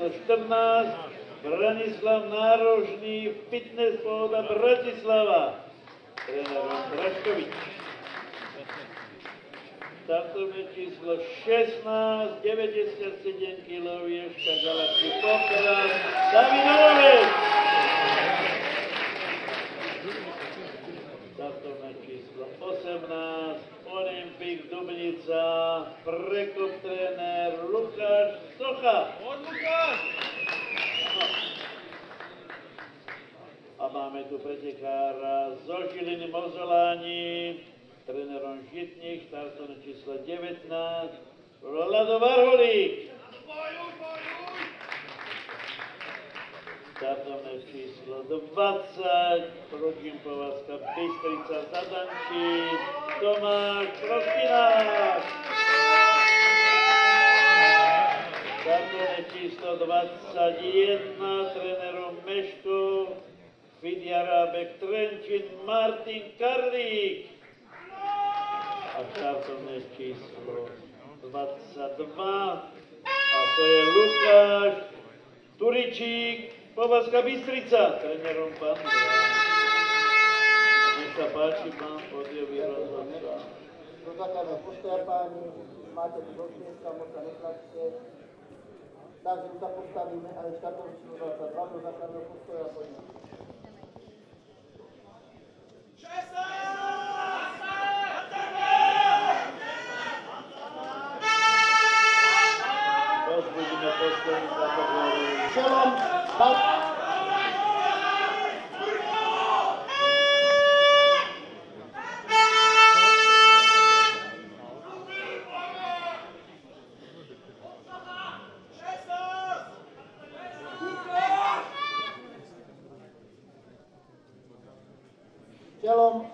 číslo 14, Branislav Nárožný, fitness pohoda Bratislava, tréner Draškovič. Startovné číslo 16, 97 kg, Ješka Galaxy Popera, David máme tu pretekára zo Žiliny Mozoláni, trénerom Žitných, startovné číslo 19, Rolado Varholík. Startovné číslo 20, Rudin Povazka Bystrica Zadančín, Tomáš Prostinák. Startovné číslo 21, trénerom Meškov, Fidiarábek Trenčín, Martin Karlík. A startovné číslo 22, a to je Lukáš Turičík, Povazka Bystrica, trénerom pán. Nech sa páči, pán podiový rozhodca. Do základného postoja páni, máte tu do dneska, moc sa neplačte. Takže sa postavíme aj číslo 22 do základného postoja poďme. Pozbudíme poslední kategóriu. Čelom, tak, čelom,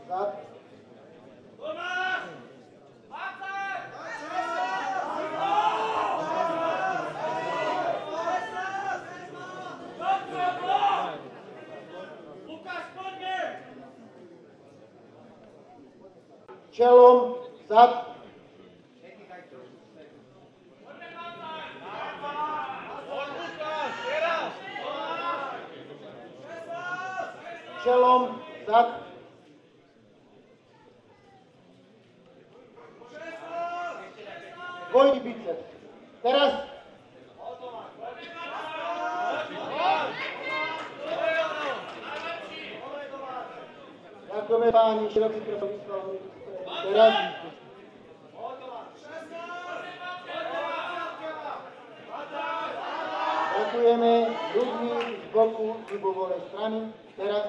čelom, zad, čelom, zad, dvojný biceps. Teraz, Ďakujeme páni, široký krok Ďakujeme ľudí z boku z ľubovolnej strany. Teraz,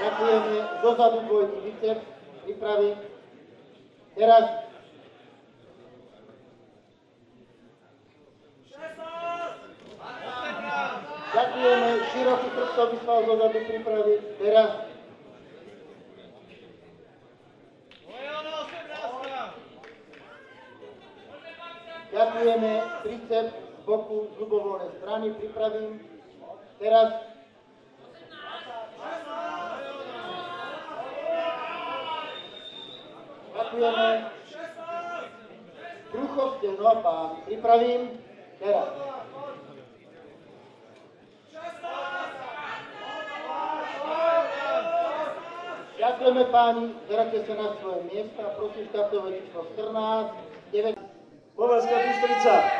ďakujeme dozadu dvojky biceps. Pripravi. Teraz, široký chrbtový sval dozadu pripravi. Teraz, Bojano, 18! Ďakujeme triceps z boku z ľubovoľnej strany, pripravím. Teraz Ďakujeme. Brucho, steno a pán. Pripravím. Teraz. Ďakujeme páni, zerate sa na svoje miesta. Prosím štartové číslo 14, 9. Povazka Bystrica.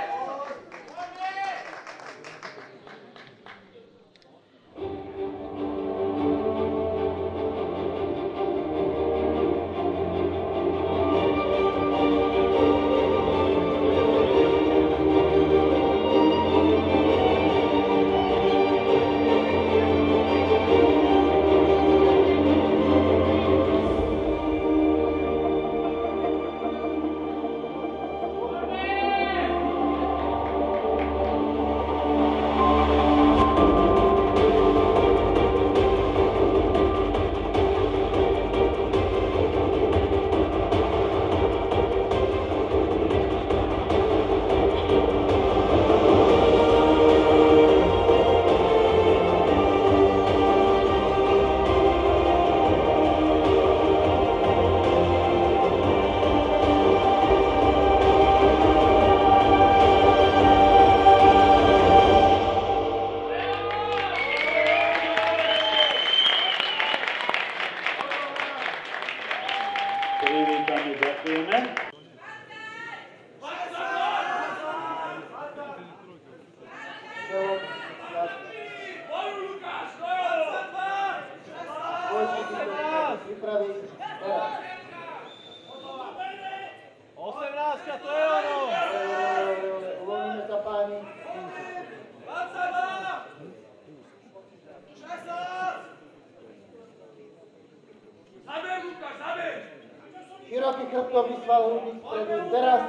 Široký chrbtový sval hrudník stredu. Teraz.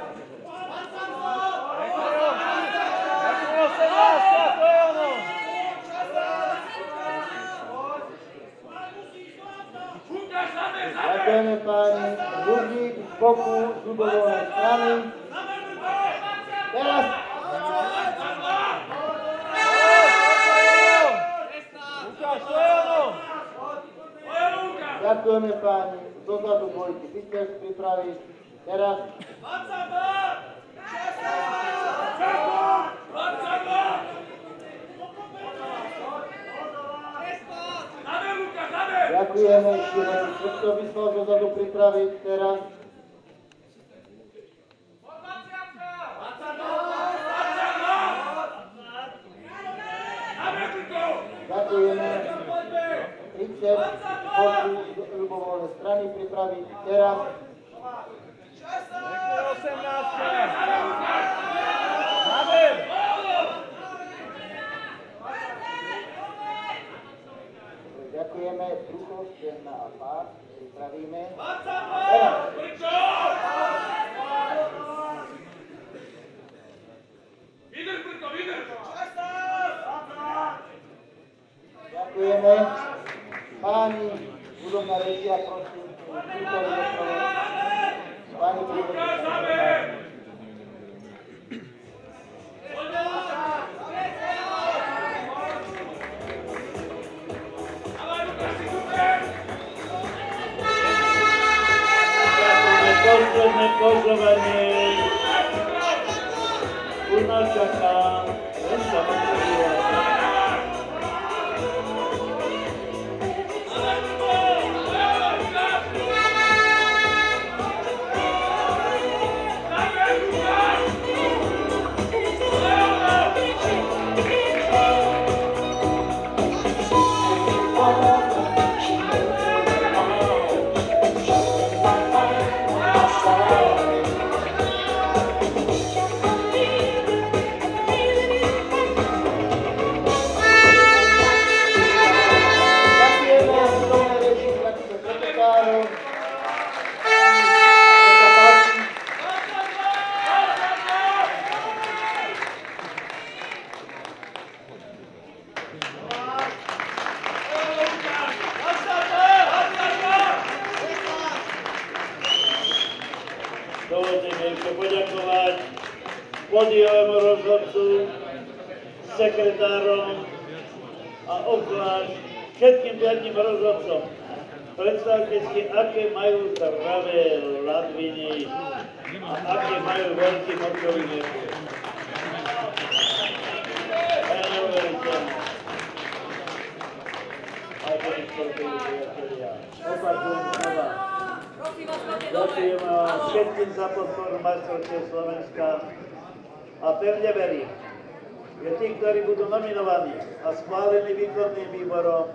Ďakujem, 18, to je ono. Ďakujeme páni. Hrudník z boku, z ľubovolnej strany. Teraz. Lukáš, to je ono. Ďakujeme páni. Dozadu dvojky. Bitvers pripraviť. Teraz. Ďakujeme. Široký chrbtový sval dozadu pripraviť. Teraz. Ďakujeme. Triček z boku, z ľubovolnej strany pripraviť. Teraz. Ďakujem, 18. Záber. Ďakujeme. Brucho, stehna a pás. Pripravíme. Ďakujeme. Prosím, príklady do strany. Páni, príklady do strany. Ďakujeme posledné sekretárom a obzvlášť všetkým piatým rozhodcom. Predstavte si, aké majú zdravé ladviny a aké majú veľký močový znova. Ďakujem všetkým za podporu majstrovstiev Slovenska a pevne verím, že tí, ktorí budú nominovaní a schválení výkonným výborom,